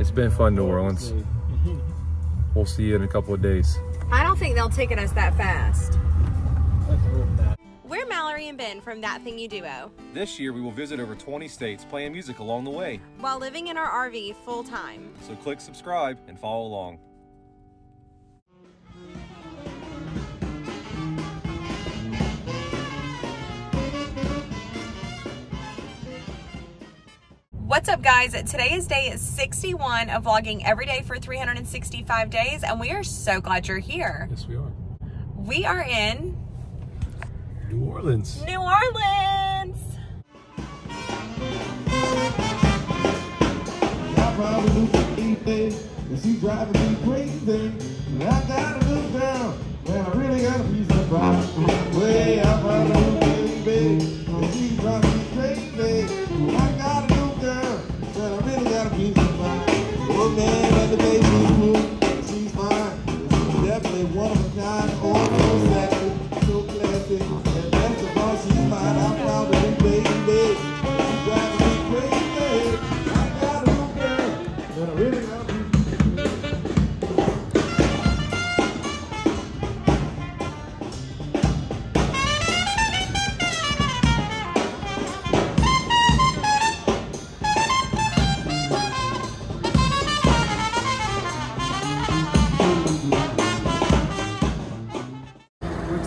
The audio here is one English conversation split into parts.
It's been fun, New Orleans. We'll see you in a couple of days. I don't think they'll ticket us that fast. We're Maloree and Ben from That Thing You Duo, This year, we will visit over 20 states playing music along the way. while living in our RV full time. So click subscribe and follow along. What's up, guys? Today is day 61 of vlogging every day for 365 days, and we are so glad you're here. Yes, we are. We are in New Orleans. New Orleans. I probably do anything, and she driving me crazy. And I gotta look down, man, I really got a piece of pie. Way I probably do anything,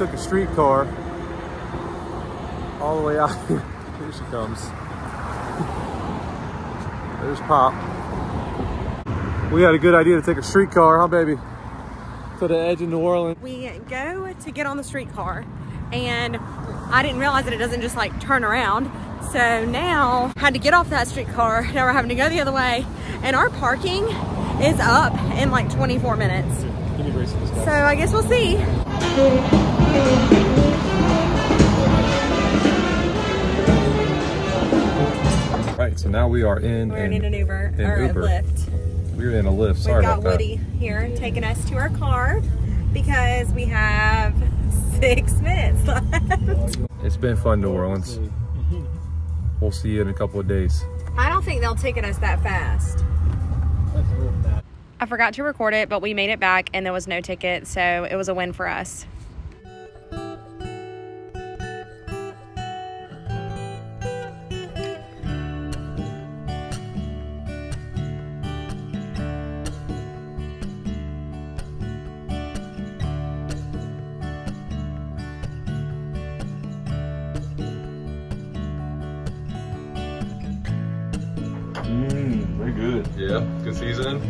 took a streetcar all the way out here. Here she comes. There's Pop. We had a good idea to take a streetcar, huh, baby? To the edge of New Orleans. We go to get on the streetcar, and I didn't realize that it doesn't just like turn around. So now had to get off that streetcar. Now we're having to go the other way, and our parking is up in like 24 minutes. Give me a brace of this guy. So I guess we'll see. Right, so now we are in. We're in an Uber in or Uber. a Lyft. We're in a lift. We've Sorry got about Woody here taking us to our car because we have six minutes left. It's been fun, New Orleans. We'll see you in a couple of days. I don't think they'll ticket us that fast. I forgot to record it, but we made it back and there was no ticket, so it was a win for us. Yeah, good seasoning.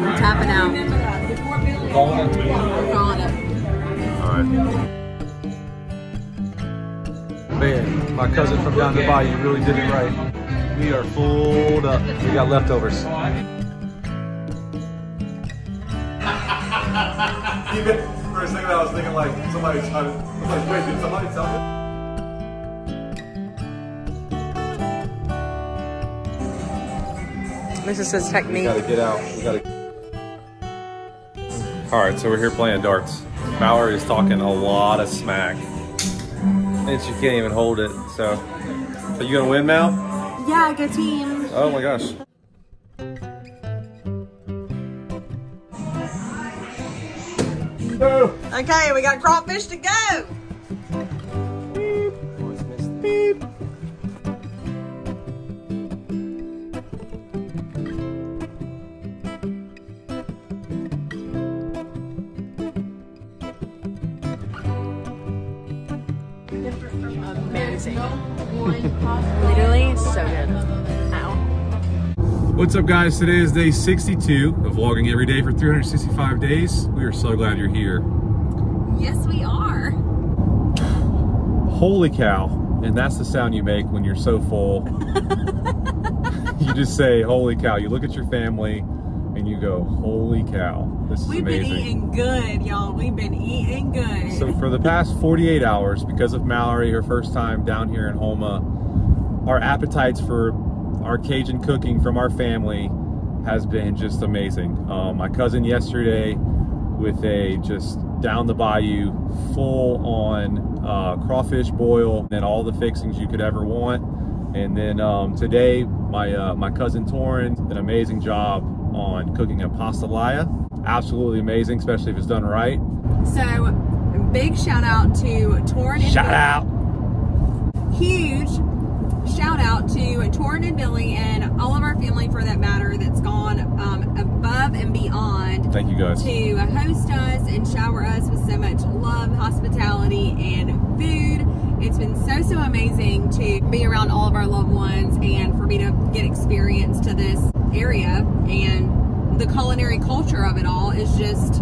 We're tapping out. Calling it. Calling it. All right. Man, my cousin from down the bayou really did it right. We are full up. We got leftovers. Even for a second, I was thinking like somebody trying to. I was like, wait, did somebody tell me? This is his We technique. gotta get out. We gotta. All right, so we're here playing darts. Maloree is talking a lot of smack, and she can't even hold it. So, are you gonna win, Mal? Yeah, go team. Oh my gosh. Okay, we got crawfish to go. Amazing. Literally so good. Ow. What's up, guys? Today is day 62 of vlogging every day for 365 days. We are so glad you're here. Yes, we are. Holy cow. And that's the sound you make when you're so full. you just say, holy cow. You look at your family and you go, holy cow. This is We've amazing. been eating good, y'all. We've been eating good. So for the past 48 hours, because of Maloree, her first time down here in Houma, our appetites for our Cajun cooking from our family has been just amazing. Um, my cousin yesterday with a just down the bayou full on uh, crawfish boil and all the fixings you could ever want. And then um, today, my uh, my cousin Torin did an amazing job on cooking a pastalaya. Absolutely amazing, especially if it's done right. So, big shout out to Torrin and Shout Billy. out! Huge shout out to Torrin and Billy and all of our family for that matter that's gone um, above and beyond Thank you guys. to host us and shower us with so much love, hospitality, and food. It's been so, so amazing to be around all of our loved ones and for me to get experience to this area. And the culinary culture of it all is just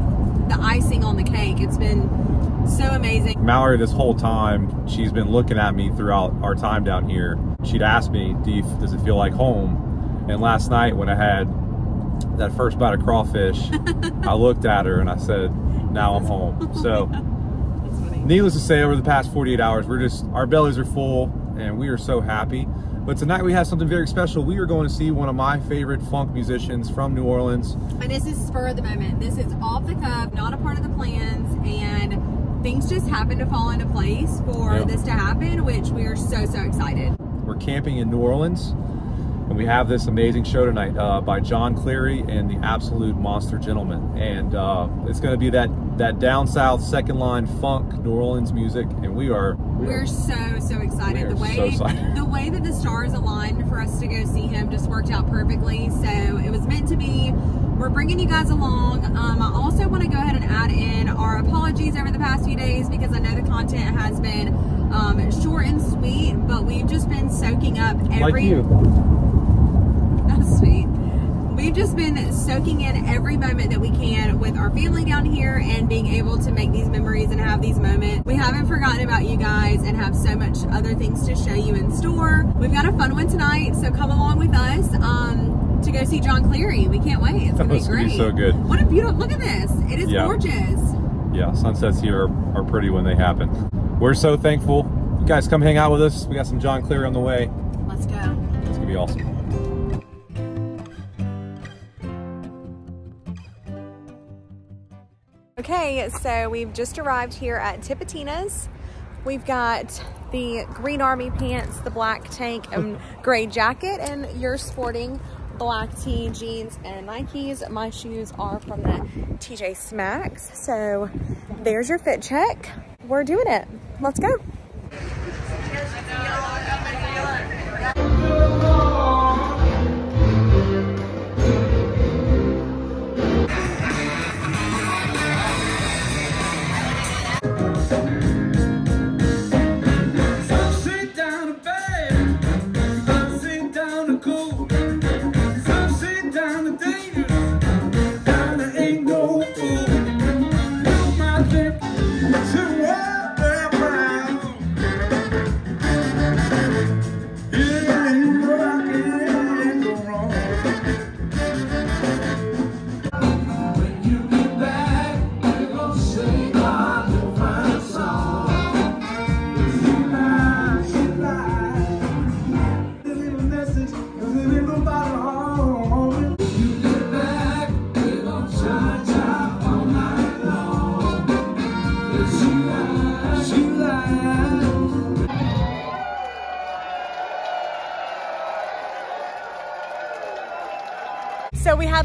the icing on the cake. It's been so amazing. Maloree, this whole time, she's been looking at me throughout our time down here. She'd ask me, Do you, Does it feel like home? And last night, when I had that first bite of crawfish, I looked at her and I said, Now I'm home. So, needless to say, over the past 48 hours, we're just, our bellies are full and we are so happy. But tonight we have something very special. We are going to see one of my favorite funk musicians from New Orleans. And this is spur of the moment. This is off the cuff, not a part of the plans, and things just happen to fall into place for Yeah. this to happen, which we are so, so excited. We're camping in New Orleans, and we have this amazing show tonight uh, by Jon Cleary and the Absolute Monster Gentlemen. And uh, it's going to be that that down south second line funk New Orleans music, and we are We're so, so excited. The way so excited. the way that the stars aligned for us to go see him just worked out perfectly. So it was meant to be. We're bringing you guys along. Um, I also want to go ahead and add in our apologies over the past few days because I know the content has been um, short and sweet, but we've just been soaking up every like you. We've just been soaking in every moment that we can with our family down here and being able to make these memories and have these moments. We haven't forgotten about you guys and have so much other things to show you in store. We've got a fun one tonight, so come along with us um, to go see Jon Cleary. We can't wait. It's gonna be great. be so good. What a beautiful look at this. It is Yeah. gorgeous. Yeah, sunsets here are, are pretty when they happen. We're so thankful. You guys come hang out with us. We got some Jon Cleary on the way. Let's go. It's going to be awesome. Okay, so we've just arrived here at Tipitina's. We've got the green army pants, the black tank and gray jacket, and you're sporting black tee, jeans, and Nikes. My shoes are from the TJ Smacks. So there's your fit check. We're doing it. Let's go.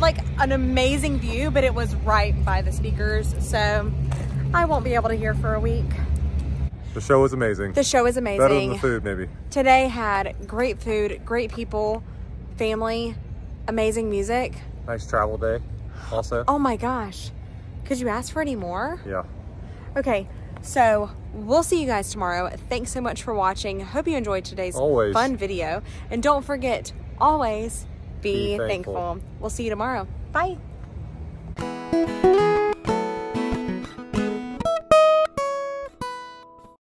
Like an amazing view, but it was right by the speakers. So I won't be able to hear for a week. The show was amazing. The show is amazing. Better than the food, maybe. Today had great food, great people, family, amazing music. Nice travel day, also. Oh my gosh. Could you ask for any more? Yeah. Okay, so we'll see you guys tomorrow. Thanks so much for watching. Hope you enjoyed today's Always. fun video. And don't forget, always be, Be thankful. thankful. We'll see you tomorrow. Bye.